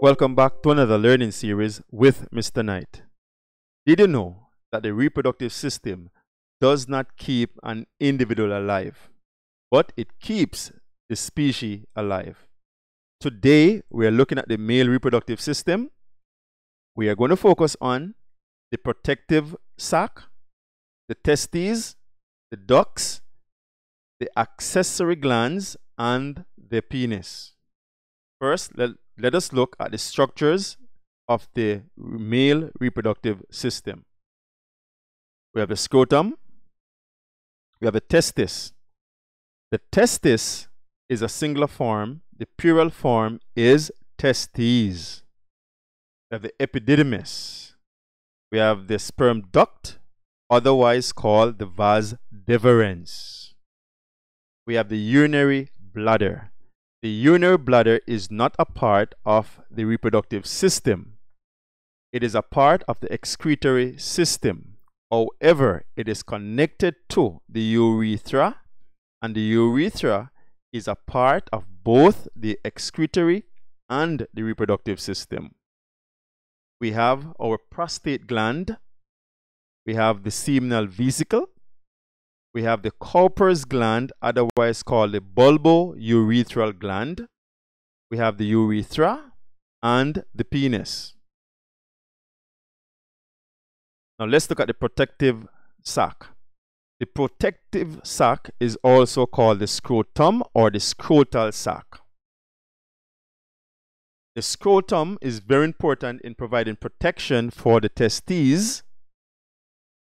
Welcome back to another learning series with Mr. Knight. Did you know that the reproductive system does not keep an individual alive, but it keeps the species alive? Today, we are looking at the male reproductive system. We are going to focus on the protective sac, the testes, the ducts, the accessory glands, and the penis. First, let, let us look at the structures of the male reproductive system. We have the scrotum, we have the testis. The testis is a singular form, the plural form is testes. We have the epididymis. We have the sperm duct, otherwise called the vas deferens. We have the urinary bladder. The urinary bladder is not a part of the reproductive system. It is a part of the excretory system. However, it is connected to the urethra, and the urethra is a part of both the excretory and the reproductive system. We have our prostate gland, we have the seminal vesicle, we have the Cowper's gland, otherwise called the bulbourethral gland. We have the urethra and the penis. Now let's look at the protective sac. The protective sac is also called the scrotum or the scrotal sac. The scrotum is very important in providing protection for the testes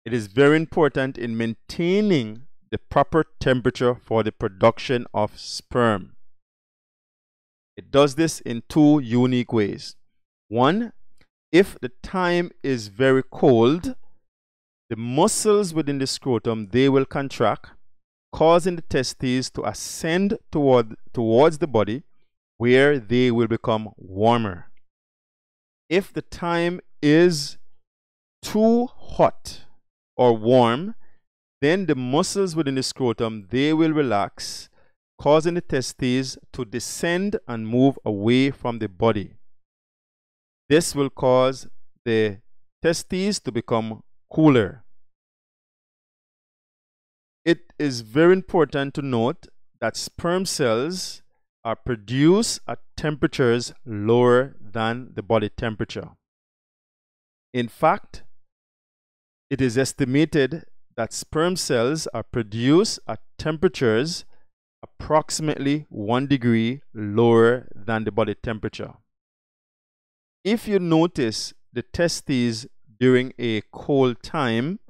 it is very important in maintaining the proper temperature for the production of sperm. It does this in two unique ways. One, if the time is very cold, the muscles within the scrotum, they will contract, causing the testes to ascend toward, towards the body where they will become warmer. If the time is too hot, or warm, then the muscles within the scrotum, they will relax, causing the testes to descend and move away from the body. This will cause the testes to become cooler. It is very important to note that sperm cells are produced at temperatures lower than the body temperature. In fact, it is estimated that sperm cells are produced at temperatures approximately 1 degree lower than the body temperature. If you notice the testes during a cold time,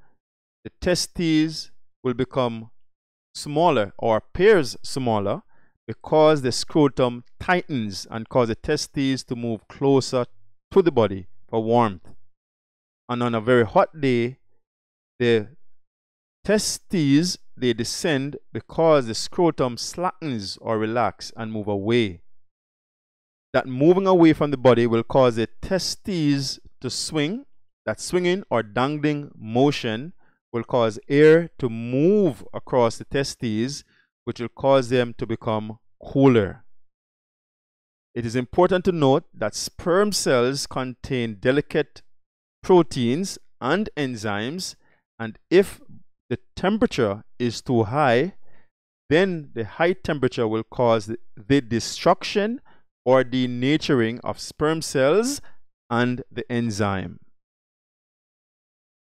the testes will become smaller or appears smaller because the scrotum tightens and cause the testes to move closer to the body for warmth. And on a very hot day, the testes they descend because the scrotum slackens or relax and move away. That moving away from the body will cause the testes to swing. That swinging or dangling motion will cause air to move across the testes, which will cause them to become cooler. It is important to note that sperm cells contain delicate proteins and enzymes and if the temperature is too high, then the high temperature will cause the, destruction or denaturing of sperm cells and the enzyme.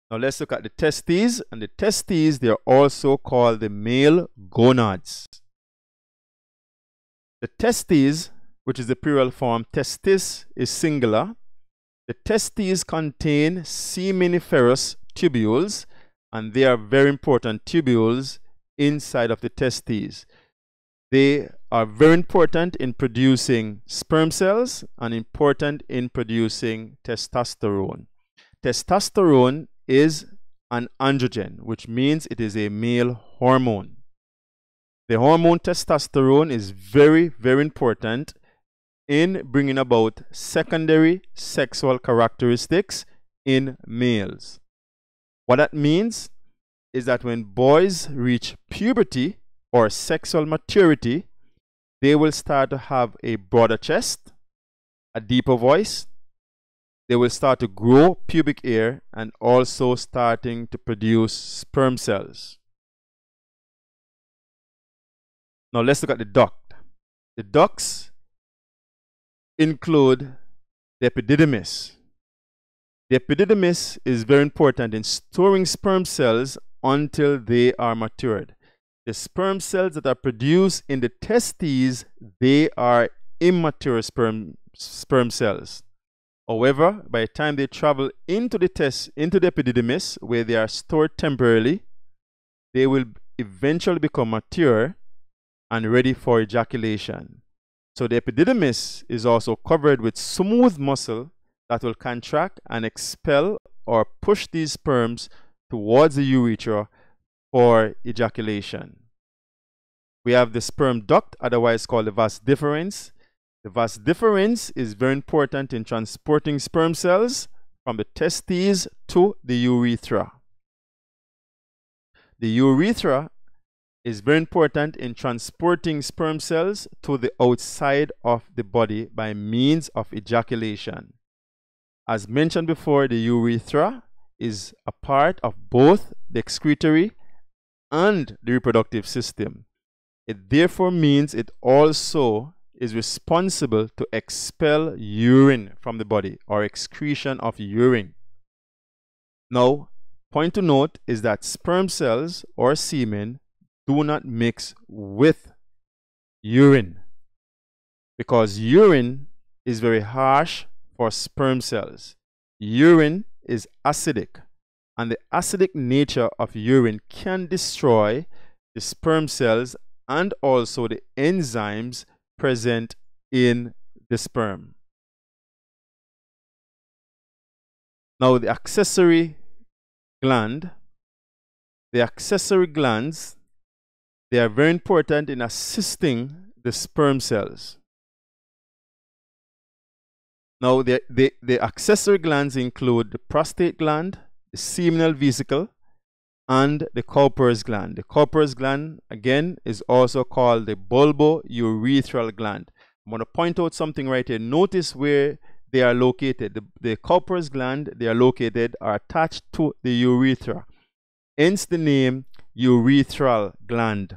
Now let's look at the testes. And the testes, they are also called the male gonads. The testes, which is the plural form, testis is singular. The testes contain seminiferous tubules and they are very important tubules inside of the testes. They are very important in producing sperm cells and important in producing testosterone. Testosterone is an androgen, which means it is a male hormone. The hormone testosterone is very, very important in bringing about secondary sexual characteristics in males. What that means is that when boys reach puberty or sexual maturity, they will start to have a broader chest, a deeper voice. They will start to grow pubic hair and also starting to produce sperm cells. Now let's look at the duct. The ducts include the epididymis. The epididymis is very important in storing sperm cells until they are matured. The sperm cells that are produced in the testes, they are immature sperm, sperm cells. However, by the time they travel into the test, into the epididymis, where they are stored temporarily, they will eventually become mature and ready for ejaculation. So the epididymis is also covered with smooth muscle that will contract and expel or push these sperms towards the urethra for ejaculation. We have the sperm duct, otherwise called the vas deferens. The vas deferens is very important in transporting sperm cells from the testes to the urethra. The urethra is very important in transporting sperm cells to the outside of the body by means of ejaculation. As mentioned before, the urethra is a part of both the excretory and the reproductive system. It therefore means it also is responsible to expel urine from the body or excretion of urine. Now, point to note is that sperm cells or semen do not mix with urine because urine is very harsh for sperm cells. Urine is acidic, and the acidic nature of urine can destroy the sperm cells and also the enzymes present in the sperm. Now, the accessory gland, the accessory glands, they are very important in assisting the sperm cells. Now, the, the, the accessory glands include the prostate gland, the seminal vesicle, and the Cowper's gland. The Cowper's gland, again, is also called the bulbourethral gland. I'm going to point out something right here. Notice where they are located. The, the Cowper's gland, they are located, are attached to the urethra. Hence the name urethral gland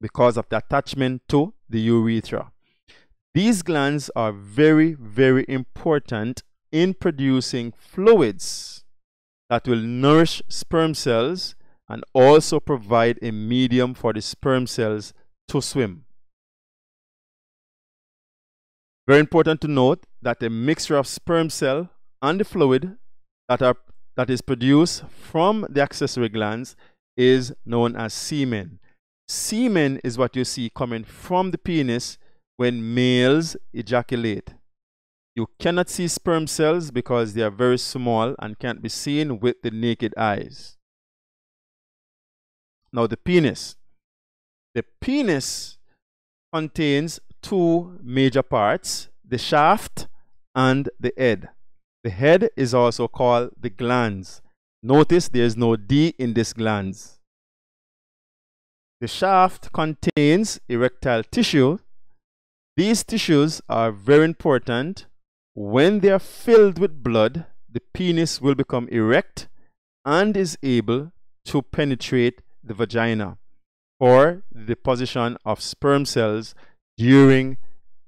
because of the attachment to the urethra. These glands are very, very important in producing fluids that will nourish sperm cells and also provide a medium for the sperm cells to swim. Very important to note that a mixture of sperm cell and the fluid that, are, that is produced from the accessory glands is known as semen. Semen is what you see coming from the penis when males ejaculate. You cannot see sperm cells because they are very small and can't be seen with the naked eyes. Now, the penis. The penis contains two major parts the shaft and the head. The head is also called the glans. Notice there is no D in this glans. The shaft contains erectile tissue these tissues are very important. When they are filled with blood, the penis will become erect and is able to penetrate the vagina for the deposition of sperm cells during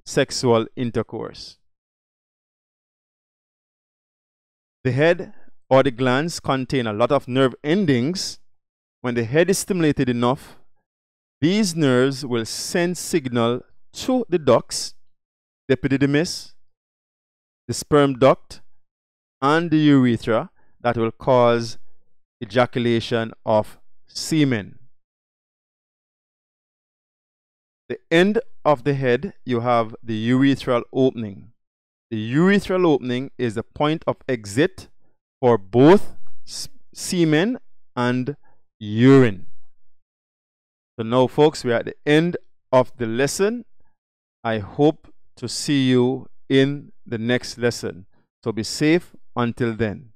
sexual intercourse. The head or the glans contain a lot of nerve endings. When the head is stimulated enough, these nerves will send signal to the ducts, the epididymis, the sperm duct, and the urethra that will cause ejaculation of semen. The end of the head, you have the urethral opening. The urethral opening is the point of exit for both semen and urine. So now, folks, we're at the end of the lesson. I hope to see you in the next lesson. So be safe until then.